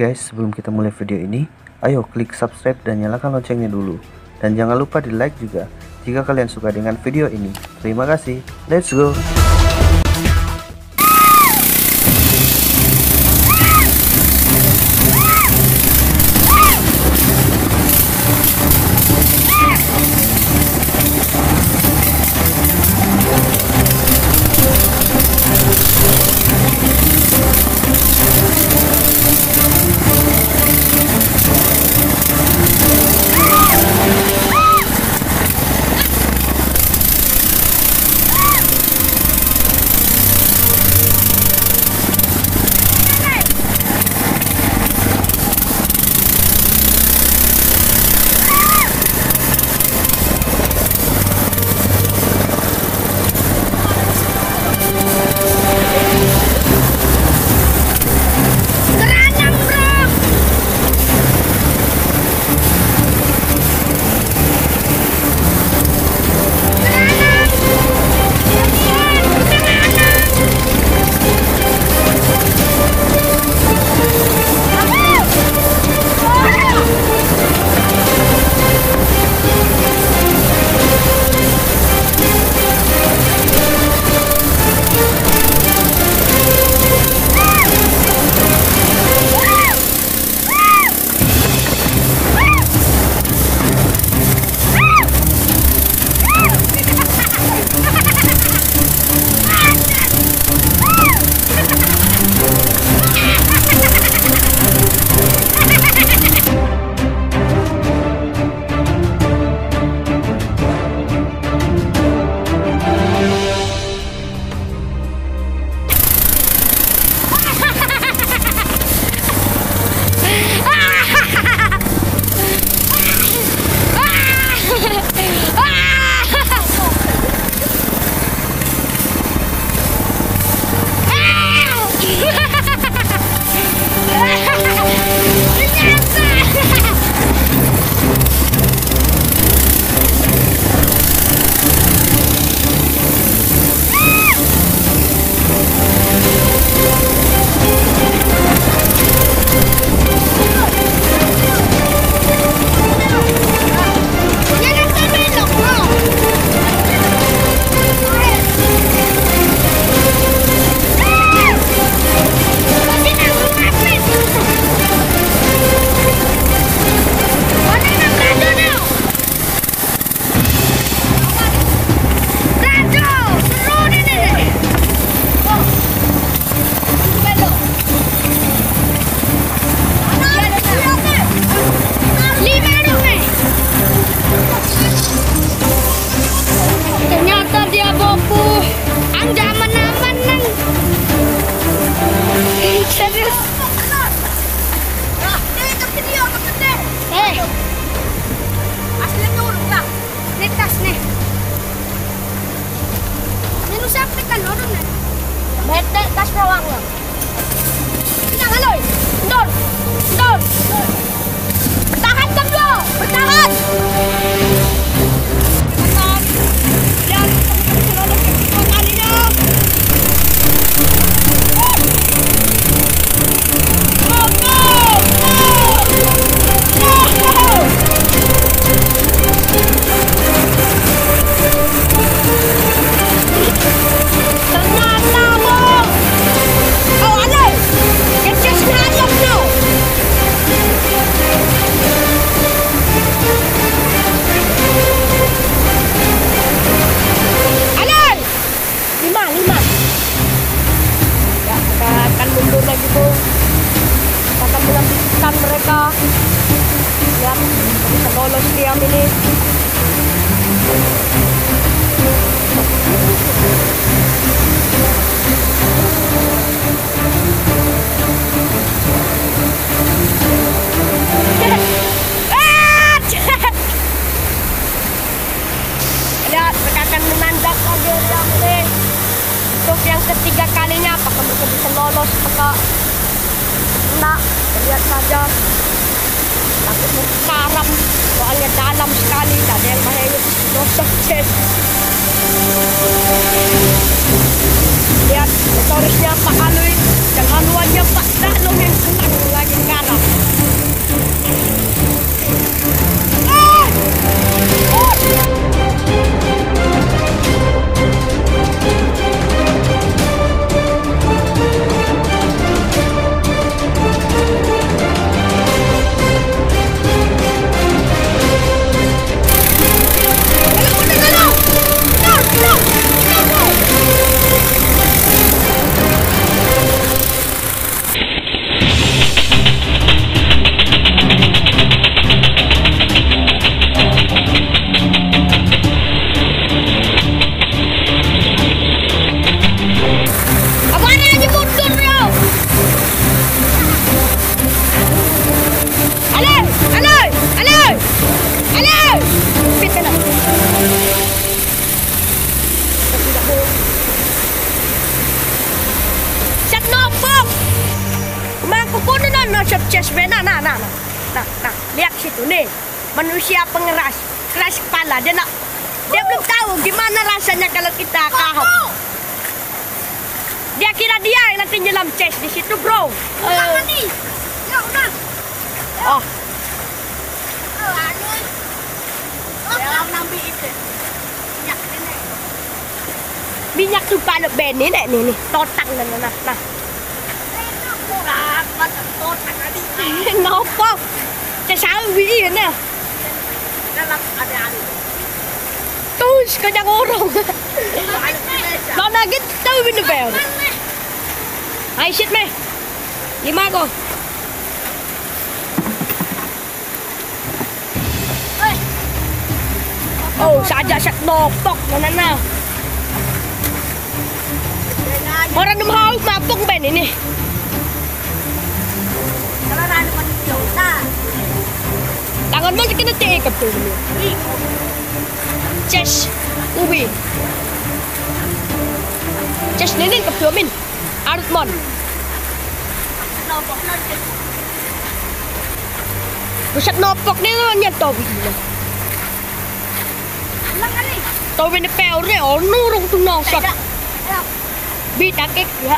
guys, sebelum kita mulai video ini, ayo klik subscribe dan nyalakan loncengnya dulu. Dan jangan lupa di like juga jika kalian suka dengan video ini. Terima kasih, let's go! Melanjutkan mereka. Ya, bisa lolos dia ini. Lihat, Lihat saja. Takut karam, soalnya dalam sekali. Tak ada yang bahaya. Of chest. lihat motorisnya Pak Alwi dan haluannya Pak Daklong yang senang no chest be. Nah, nah, nah, nah. Nah. Lihat situ nih. Manusia pengeras. Keras kepala. Dia nak dia belum tahu gimana rasanya kalau kita kahok. Dia kira dia yang nanti nyelam chest di situ, bro. Nih. Ya udah. Oh, Oh, anu. Oh. Ya, minyak tumpah nak ben ni nek ni ni. Totang na na na. Ngapa? Saya salah bini ni. Dalam keadaan Tu sekejap orang. bên Kau bèo. Ai tahu bini Đi mai shit meh. Lima ko. Hei, Oh, tóc nó nopok na na ra đúng Orang dem mà mapok ben ini. kalau Kena tikap tu ni. Chess. Ubi. Chess ni ni kap tu min. Arut mon. Kenapa nanti? Pusat nopok ni lah niya to bini. Lang kali. To bini pel ni oh nurung tu nosot. Tidak. Ya. Bi takik ya.